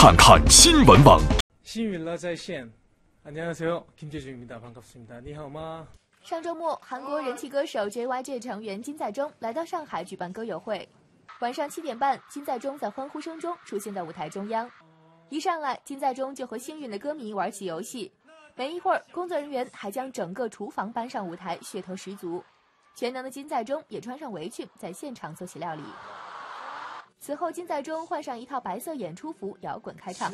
看看新闻网。新娱乐在线，안녕하세요김재중입니다반갑습니다你好吗？上周末，韩国人气歌手 JYJ 成员金在中来到上海举办歌友会。晚上七点半，金在中在欢呼声中出现在舞台中央。一上来，金在中就和幸运的歌迷玩起游戏。没一会儿，工作人员还将整个厨房搬上舞台，噱头十足。全能的金在中也穿上围裙，在现场做起料理。 此后，金在中换上一套白色演出服，摇滚开唱。